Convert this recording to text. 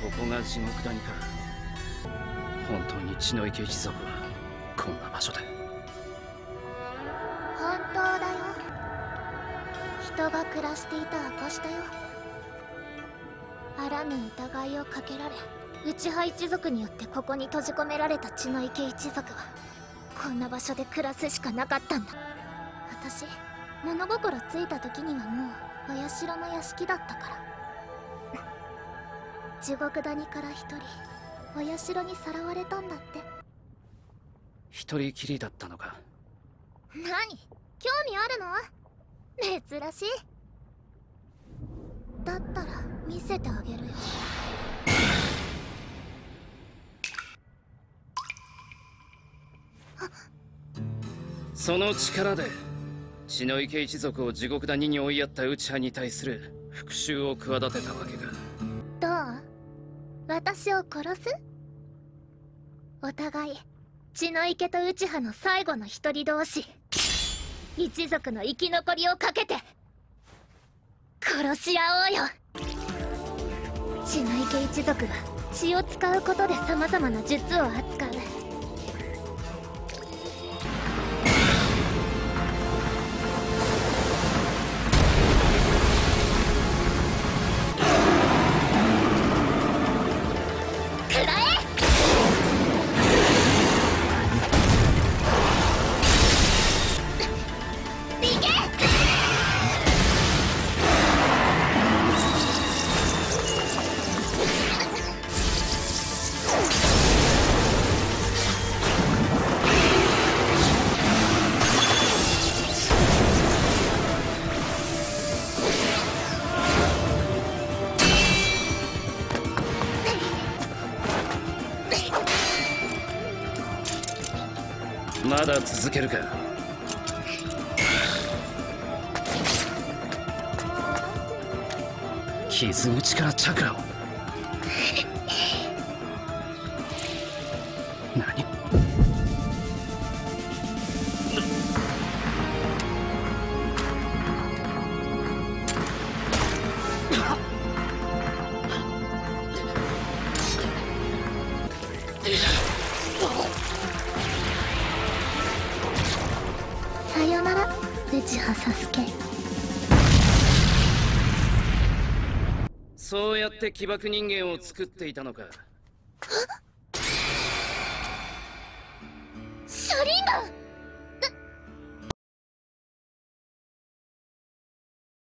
ここが地獄谷か。本当に血の池一族はこんな場所で。本当だよ。人が暮らしていた証だよ。あらぬ疑いをかけられ内派一族によってここに閉じ込められた血の池一族はこんな場所で暮らすしかなかったんだ。私物心ついた時にはもうお社の屋敷だったから。地獄谷から一人お社にさらわれたんだって。一人きりだったのか。何？興味あるの？珍しい。だったら見せてあげるよ。その力で血の池一族を地獄谷に追いやった内派に対する復讐を企てたわけか私を殺す？お互い血の池と内派の最後の一人同士。一族の生き残りをかけて。殺し合おうよ。血の池一族は血を使うことで様々な術を扱う。まだ続けるか。傷口からチャクラを。何？ら内派サスケそうやって起爆人間を作っていたのか。シャリンガン